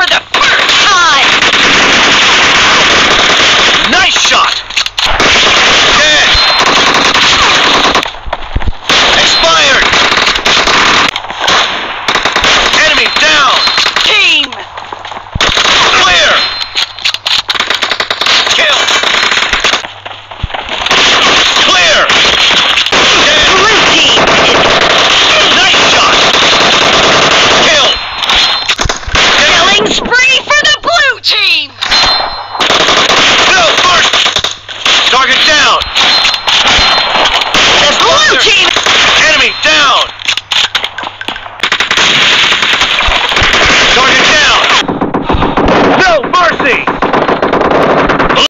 for the Eugene! Enemy down!